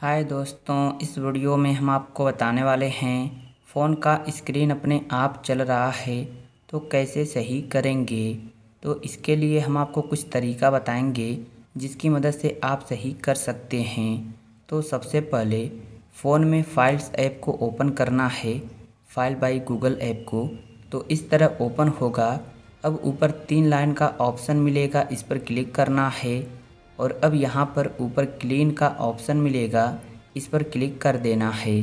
हाय दोस्तों, इस वीडियो में हम आपको बताने वाले हैं, फ़ोन का स्क्रीन अपने आप चल रहा है तो कैसे सही करेंगे? तो इसके लिए हम आपको कुछ तरीका बताएँगे, जिसकी मदद से आप सही कर सकते हैं। तो सबसे पहले, फ़ोन में फाइल्स ऐप को ओपन करना है, फ़ाइल बाई गूगल ऐप को। तो इस तरह ओपन होगा। अब ऊपर तीन लाइन का ऑप्शन मिलेगा, इस पर क्लिक करना है। और अब यहाँ पर ऊपर क्लीन का ऑप्शन मिलेगा, इस पर क्लिक कर देना है।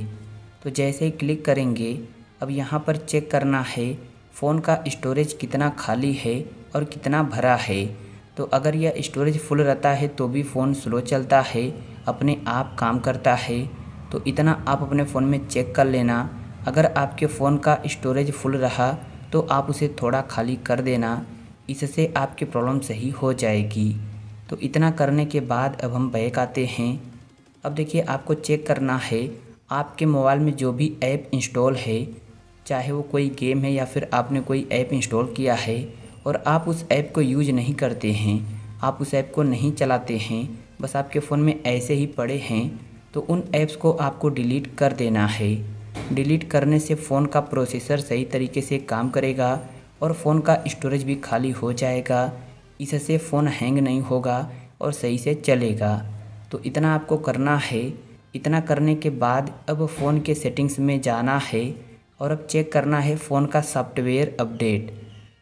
तो जैसे ही क्लिक करेंगे, अब यहाँ पर चेक करना है फ़ोन का स्टोरेज कितना खाली है और कितना भरा है। तो अगर यह स्टोरेज फुल रहता है तो भी फ़ोन स्लो चलता है, अपने आप काम करता है। तो इतना आप अपने फ़ोन में चेक कर लेना। अगर आपके फ़ोन का स्टोरेज फुल रहा तो आप उसे थोड़ा खाली कर देना। इससे आपकी प्रॉब्लम सही हो जाएगी। तो इतना करने के बाद अब हम बैक आते हैं। अब देखिए आपको चेक करना है, आपके मोबाइल में जो भी ऐप इंस्टॉल है, चाहे वो कोई गेम है या फिर आपने कोई ऐप इंस्टॉल किया है और आप उस ऐप को यूज़ नहीं करते हैं, आप उस ऐप को नहीं चलाते हैं, बस आपके फ़ोन में ऐसे ही पड़े हैं तो उन ऐप्स को आपको डिलीट कर देना है। डिलीट करने से फ़ोन का प्रोसेसर सही तरीके से काम करेगा और फ़ोन का स्टोरेज भी खाली हो जाएगा। इससे फ़ोन हैंग नहीं होगा और सही से चलेगा। तो इतना आपको करना है। इतना करने के बाद अब फ़ोन के सेटिंग्स में जाना है और अब चेक करना है फ़ोन का सॉफ्टवेयर अपडेट।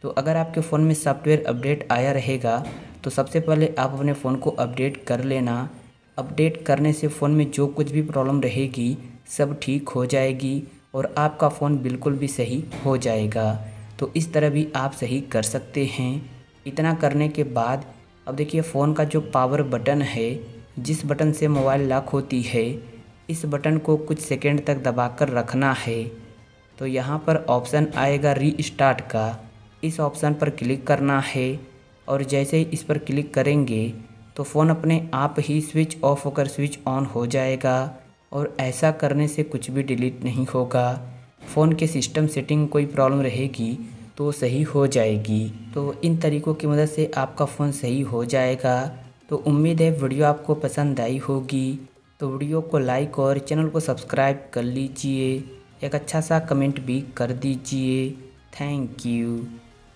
तो अगर आपके फ़ोन में सॉफ्टवेयर अपडेट आया रहेगा तो सबसे पहले आप अपने फ़ोन को अपडेट कर लेना। अपडेट करने से फ़ोन में जो कुछ भी प्रॉब्लम रहेगी, सब ठीक हो जाएगी और आपका फ़ोन बिल्कुल भी सही हो जाएगा। तो इस तरह भी आप सही कर सकते हैं। इतना करने के बाद, अब देखिए फ़ोन का जो पावर बटन है, जिस बटन से मोबाइल लॉक होती है, इस बटन को कुछ सेकंड तक दबाकर रखना है। तो यहाँ पर ऑप्शन आएगा री स्टार्ट का। इस ऑप्शन पर क्लिक करना है और जैसे ही इस पर क्लिक करेंगे तो फ़ोन अपने आप ही स्विच ऑफ़ होकर स्विच ऑन हो जाएगा और ऐसा करने से कुछ भी डिलीट नहीं होगा। फ़ोन के सिस्टम सेटिंग कोई प्रॉब्लम रहेगी तो सही हो जाएगी। तो इन तरीक़ों की मदद से आपका फ़ोन सही हो जाएगा। तो उम्मीद है वीडियो आपको पसंद आई होगी। तो वीडियो को लाइक और चैनल को सब्सक्राइब कर लीजिए। एक अच्छा सा कमेंट भी कर दीजिए। Thank you.